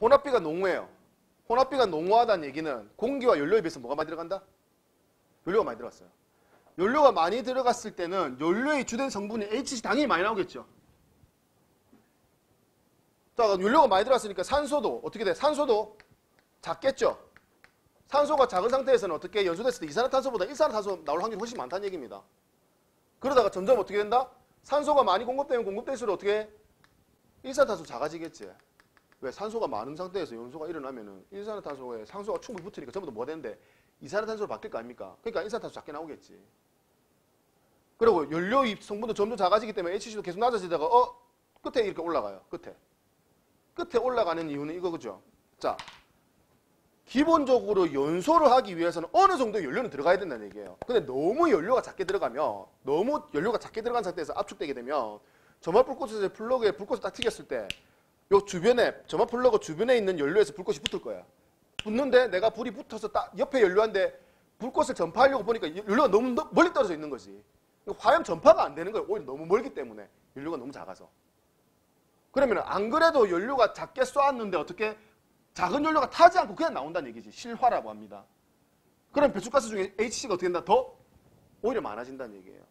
혼합비가 농후해요. 혼합비가 농후하다는 얘기는 공기와 연료에 비해서 뭐가 많이 들어간다? 연료가 많이 들어갔어요. 연료가 많이 들어갔을 때는 연료의 주된 성분이 HC 당연히 많이 나오겠죠. 자, 연료가 많이 들어갔으니까 산소도 어떻게 돼? 산소도 작겠죠. 산소가 작은 상태에서는 어떻게 연소됐을 때 이산화탄소보다 일산화탄소 나올 확률이 훨씬 많다는 얘기입니다. 그러다가 점점 어떻게 된다? 산소가 많이 공급되면 공급될수록 어떻게 해? 일산화탄소 작아지겠지. 왜? 산소가 많은 상태에서 연소가 일어나면은 일산화탄소에 산소가 충분히 붙으니까 전부 다 뭐 되는데 이산화탄소로 바뀔 거 아닙니까? 그러니까 일산화탄소 작게 나오겠지. 그리고 연료 입 성분도 점점 작아지기 때문에 HC도 계속 낮아지다가 어 끝에 이렇게 올라가요. 끝에. 끝에 올라가는 이유는 이거 그죠? 자, 기본적으로 연소를 하기 위해서는 어느 정도 연료는 들어가야 된다는 얘기예요. 근데 너무 연료가 작게 들어가면 너무 연료가 작게 들어간 상태에서 압축되게 되면 점화 불꽃에서 플러그에 불꽃을 딱 튀겼을 때 요 주변에 점화 플러그 주변에 있는 연료에서 불꽃이 붙을 거야. 붙는데 내가 불이 붙어서 딱 옆에 연료한데 불꽃을 전파하려고 보니까 연료가 너무 너- 멀리 떨어져 있는 거지. 화염 전파가 안 되는 거예요. 오히려 너무 멀기 때문에 연료가 너무 작아서. 그러면 안 그래도 연료가 작게 쏘았는데 어떻게 작은 연료가 타지 않고 그냥 나온다는 얘기지. 실화라고 합니다. 그럼 배출가스 중에 HC가 어떻게 된다? 더 오히려 많아진다는 얘기예요.